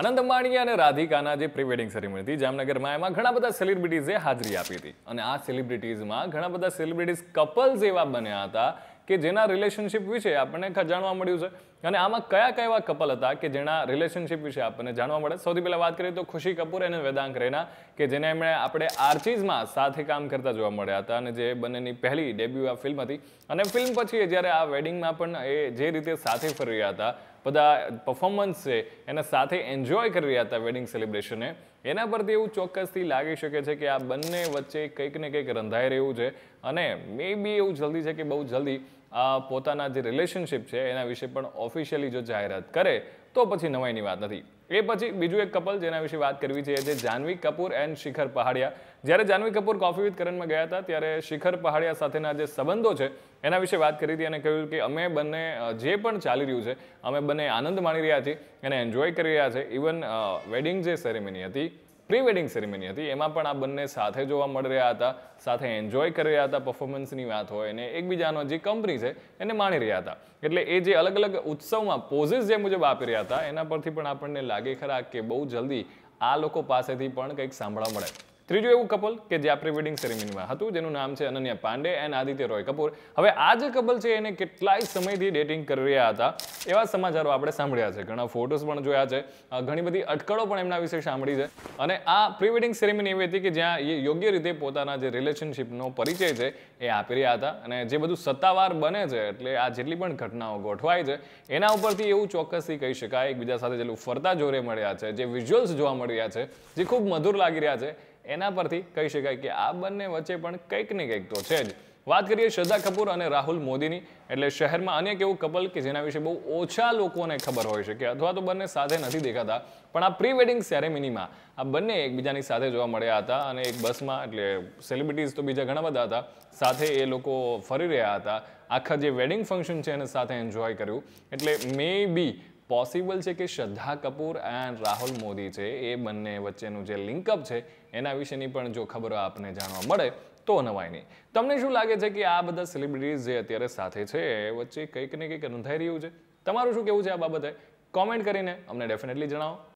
અનંત અંબાણી અને રાધિકાના જે pre wedding ceremony હતી, જામનગરમાં એમાં ઘણા બધા સેલિબ્રિટીઝે હાજરી આપી હતી. અને આ સેલિબ્રિટીઝમાં ઘણા બધા સેલિબ્રિટીઝ કપલ્સ એવા બન્યા હતા કે જેના રિલેશનશિપ વિશે આપણને જાણવા મળ્યું છે. અને આમાં કયા કયા કપલ હતા કે જેના રિલેશનશિપ વિશે આપણને જાણવા મળે? સૌથી પહેલાં વાત કરીએ તો ખુશી કપૂર અને વેદાંક રૈના, કે જેને એમણે આપણે આર્ચીઝમાં સાથે કામ કરતા જોવા મળ્યા હતા અને જે બંનેની પહેલી ડેબ્યુ આ ફિલ્મ હતી. અને ફિલ્મ પછી જ્યારે આ વેડિંગમાં પણ એ જે રીતે સાથે ફરી રહ્યા હતા બધા પરફોર્મન્સ છે એના સાથે એન્જોય કરી રહ્યા હતા વેડિંગ સેલિબ્રેશને એના પરથી એવું ચોક્કસથી લાગી શકે છે કે આ બંને વચ્ચે કંઈક ને કંઈક રંધાઈ રહ્યું છે. અને મે બી એવું જલ્દી છે કે બહુ જલ્દી પોતાના જે રિલેશનશિપ છે, એના વિશે પણ ઓફિશિયલી જો જાહેરાત કરે, તો પછી નવાઈની વાત નથી. એ પછી બીજું એક કપલ જેના વિશે વાત કરવી છે એ છે જાહ્નવી કપૂર એન્ડ શિખર પહાડિયા. જ્યારે જાનવી કપૂર કોફી વિથ કરણમાં ગયા હતા, ત્યારે શિખર પહાડિયા સાથેના જે સંબંધો છે, એના વિશે વાત કરી હતી અને કહ્યું કે અમે બંને જે પણ ચાલી રહ્યું છે, અમે બંને આનંદ માણી રહ્યા છીએ એને એન્જોય કરી રહ્યા છે. ઇવન વેડિંગ જે સેરેમની હતી પ્રી વેડિંગ સેરેમની હતી. એમાં પણ આ બંને સાથે જોવા મળી રહ્યા હતા, સાથે એન્જોય કરી રહ્યા હતા પરફોર્મન્સની વાત હોય અને એકબીજાનો જે કંપની છે એને માણી રહ્યા હતા. એટલે એ જે અલગ અલગ ઉત્સવમાં પોઝિસ જે મુજબ આપી રહ્યા હતા, એના પરથી પણ આપણને લાગે ખરા કે બહુ જલ્દી આ લોકો પાસેથી પણ કંઈક સાંભળવા મળે. ત્રીજું એવું કપલ કે જે આ પ્રી સેરેમનીમાં હતું, જેનું નામ છે અનન્યા પાંડે એન્ડ આદિત્ય રોય કપૂર. હવે આ જે કપલ છે, એને કેટલાય સમયથી ડેટિંગ કરી રહ્યા હતા. એવા સમાચારો આપણે સાંભળ્યા છે. ઘણા ફોટોસ પણ જોયા છે. ઘણી બધી અટકળો પણ એમના વિશે સાંભળી છે. અને આ પ્રી સેરેમની એવી હતી કે જ્યાં એ યોગ્ય રીતે પોતાના જે રિલેશનશિપનો પરિચય છે, એ આપી રહ્યા હતા. અને જે બધું સત્તાવાર બને છે, એટલે આ જેટલી પણ ઘટનાઓ ગોઠવાય છે, એના ઉપરથી એવું ચોક્કસથી કહી શકાય. એકબીજા સાથે જેટલું ફરતા જોરે મળ્યા છે, જે વિઝ્યુઅલ્સ જોવા મળી રહ્યા છે, જે ખૂબ મધુર લાગી રહ્યા છે એના પરથી કહી શકાય કે આ બંને વચ્ચે પણ કંઈક ને કંઈક તો છે જ. વાત કરીએ શ્રદ્ધા કપૂર અને રાહુલ મોદીની, એટલે શહેરમાં અનેક એવું કપલ કે જેના વિશે બહુ ઓછા લોકોને ખબર હોય શકે અથવા તો બંને સાથે નથી દેખાતા, પણ આ પ્રી વેડિંગ સેરેમનીમાં આ બંને એકબીજાની સાથે જોવા મળ્યા હતા અને એક બસમાં, એટલે સેલિબ્રિટીઝ તો બીજા ઘણા બધા હતા, સાથે એ લોકો ફરી રહ્યા હતા. આખા જે વેડિંગ ફંક્શન છે એને સાથે એન્જોય કર્યું. એટલે મે બી પોસિબલ છે કે શ્રદ્ધા કપૂર એન્ડ રાહુલ મોદી છે, એ બંને વચ્ચેનું જે લિંકઅપ છે, એના વિશેની પણ જો ખબરો આપને જાણવા મળે, તો નવાય નહીં. તમને શું લાગે છે કે આ બધા સેલિબ્રિટીઝ જે અત્યારે સાથે છે, એ વચ્ચે કંઈક ને કંઈક નોંધાઈ રહ્યું છે? તમારું શું કેવું છે આ બાબતે? કોમેન્ટ કરીને અમને ડેફિનેટલી જણાવો.